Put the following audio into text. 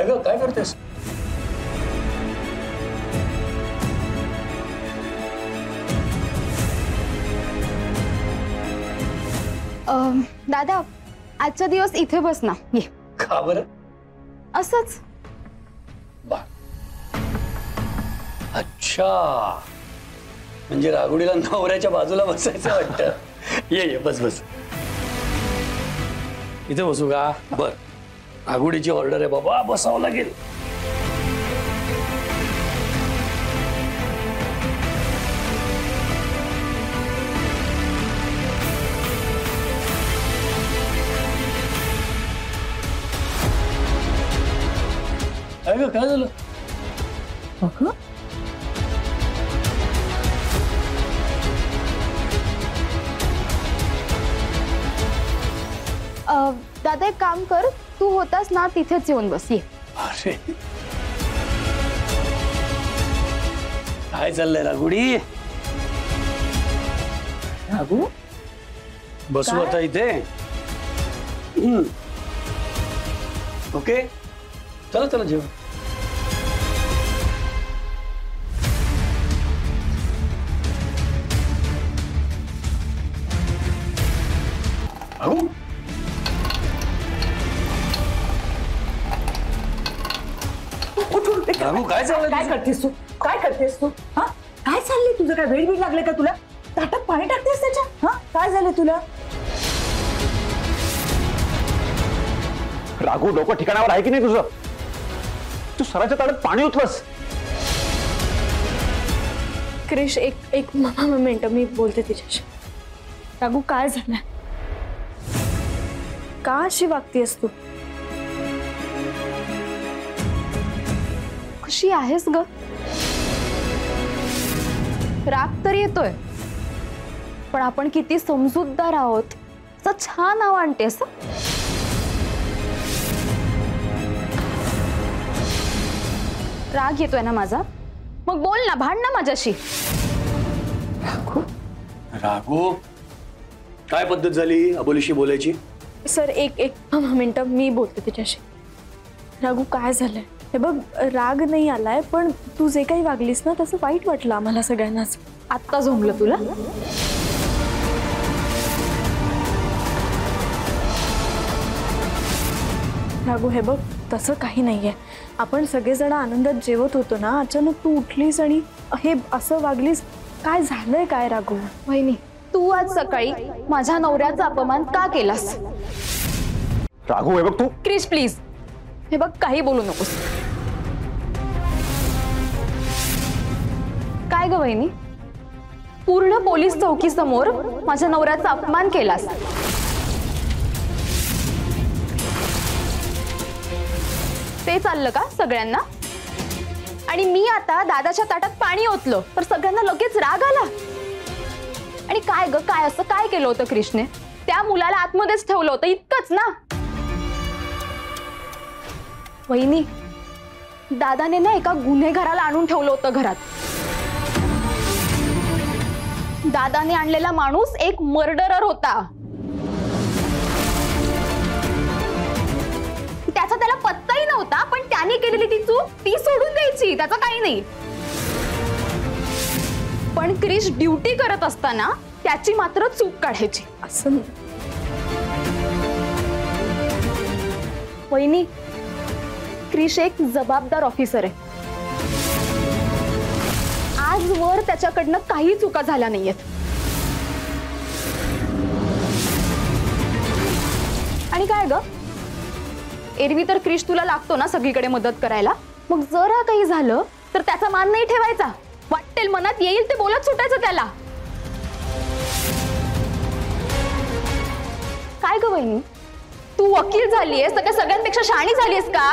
अगं काय करतेस अं, दादा आजचा दिवस इथे बस ना. ये. का बरं? असंच. बा. अच्छा. म्हणजे रागुडीला नवऱ्याच्या बाजूला बसायचं वाटतं. ये ये बस बस. इथे बसू का? बर. रागुडीची ऑर्डर आहे बाबा बसावं अं, दादा एक काम कर. तू होतास ना तिथेच येऊन बस ये. अरे. काय चाललंय रागुडी रागू बसू आता इथे. हम्म. ओके. चला चला जेव. रागू काय चाललंय काय करतेस तू? काय करतेस तू? हा? काय चाललंय तुझं? काय वेळ बीड लागले का तुला? ताटात पाणी टाकतेस त्याच्या? हा? काय झालं तुला? राघू डोकं ठिकाणावर आहे की नाही तुझं? तू सराच्या ताटात पाणी उतलस क्रिश एक एक मिनिट मी बोलते तिच्याशी. रागू काय झालंय? का अशी वागतेस तू? कशी आहेस ग. राग तर येतोय. पण आपण किती समजूतदार आहोत. छान नाव आणतेस? राग येतोय ना माझा? मग बोल ना भांड ना माझ्याशी. राघू काय पद्धत झाली अबोलीशी बोलायची? सर एक एक मिनिट. मी बोलते तिच्याशी. रागू काय झालंय? हे बघ राग नाही आलाय पण तू जे काही वागलीस ना तसं वाईट वाटलं आम्हाला सगळ्यांनाच. आत्ता झोंबलं तुला? राघू हे बघ तसं काही नाहीये. आपण सगळेजण आनंदात जेवत होतो ना अचानक तू उठलीस आणि हे असं वागलीस काय झालंय काय राघू? वहिनी तू आज सकाळी माझ्या नवऱ्याचा अपमान का केलास? राघू हे बघ तू. क्रिश प्लीज़. हे बघ काही बोलू नकोस. काय ग वहिनी? पूर्ण पोलीस चौकी समोर माझ्या नवऱ्याचा अपमान केलास. ते चाललं का सगळ्यांना? आणि मी आता दादाच्या ताटात पाणी ओतलं तर सगळ्यांना लगेच राग आला. आणि काय ग काय असं काय केलं होतं कृष्णे? त्या मुलाला आतमध्येच ठेवलं होतं इतकंच ना? वहिनी दादाने ना एका गुन्हेगाराला आणून ठेवलं होतं घरात. दादाने आणलेला माणूस एक मर्डरर होता. त्याचा त्याला पत्ताही नव्हता पण त्याने केलेली ती चूक ती सोडून द्यायची त्याचं काही नाही. पण क्रिश ड्युटी करत असताना त्याची मात्र चूक काढायची. असं वहिनी क्रिश एक जबाबदार ऑफिसर आहे. आजवर त्याच्याकडनं काही चुका झाल्या नाहीयेत. आणि काय ग? एरवी तर क्रिश तुला लागतो ना सगळीकडे मदत करायला. मग जरा काही झालं तर त्याचा मान नाही ठेवायचा. वाटेल मनात येईल ते बोलत सुटायचं त्याला. काय ग वहिनी? तू वकील झालीयस तर सगळ्यांपेक्षा शहाणी झालीयस का?